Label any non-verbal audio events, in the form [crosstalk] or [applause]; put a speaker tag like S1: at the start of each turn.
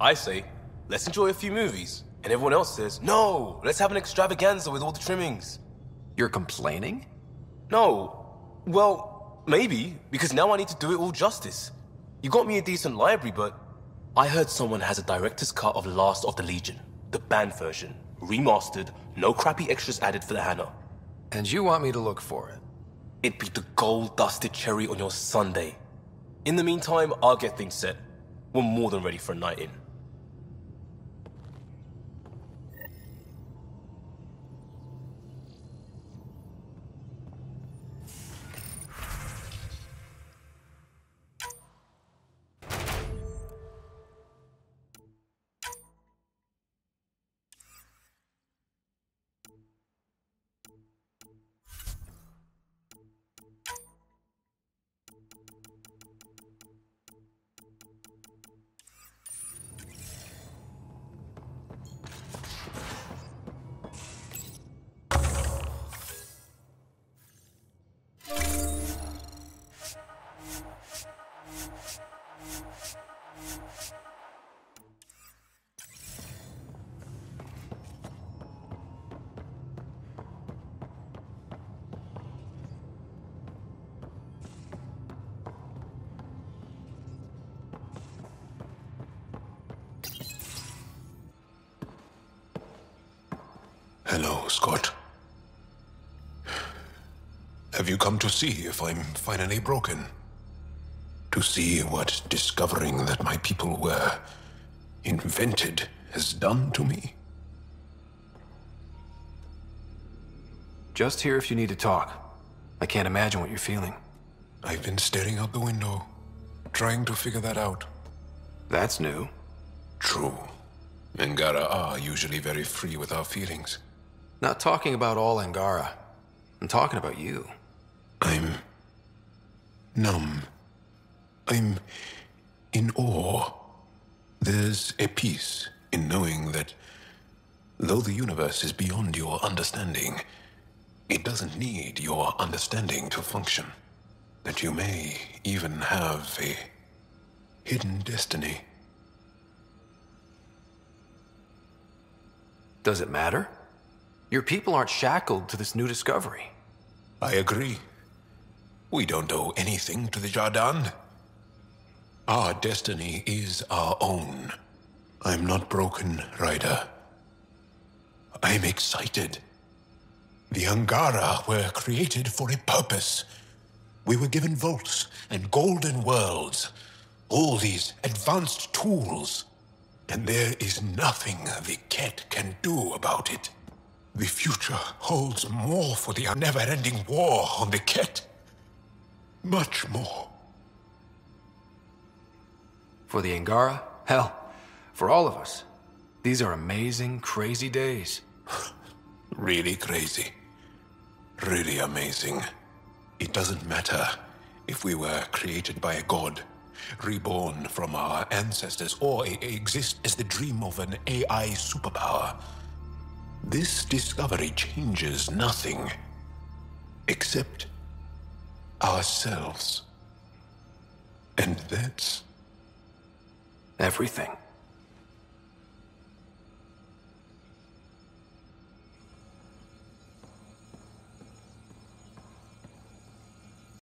S1: I say, let's enjoy a few movies. And everyone else says, no, let's have an extravaganza with all the trimmings.
S2: You're complaining?
S1: No. Well, maybe, because now I need to do it all justice. You got me a decent library, but I heard someone has a director's cut of Last of the Legion, the banned version, remastered, no crappy extras added for the hanar.
S2: And you want me to look for it?
S1: It'd be the gold dusted cherry on your sundae. In the meantime, I'll get things set. We're more than ready for a night in.
S3: Hello, Scott. Have you come to see if I'm finally broken? To see what discovering that my people were invented has done to me?
S2: Just here if you need to talk. I can't imagine what you're feeling.
S3: I've been staring out the window, trying to figure that out.
S2: That's new.
S3: True. Angara are usually very free with our feelings.
S2: Not talking about all Angara. I'm talking about you.
S3: I'm numb. I'm in awe. There's a peace in knowing that though the universe is beyond your understanding, it doesn't need your understanding to function. That you may even have a hidden destiny.
S2: Does it matter? Your people aren't shackled to this new discovery.
S3: I agree. We don't owe anything to the Jardaan. Our destiny is our own. I'm not broken, Ryder. I'm excited. The Angara were created for a purpose. We were given vaults and golden worlds. All these advanced tools. And there is nothing the Kett can do about it. The future holds more for the never-ending war on the Kett. Much more.
S2: For the Angara? Hell, for all of us. These are amazing, crazy days. [laughs]
S3: really crazy. Really amazing. It doesn't matter if we were created by a god, reborn from our ancestors, or exist as the dream of an AI superpower. This discovery changes nothing except ourselves. And that's
S2: everything.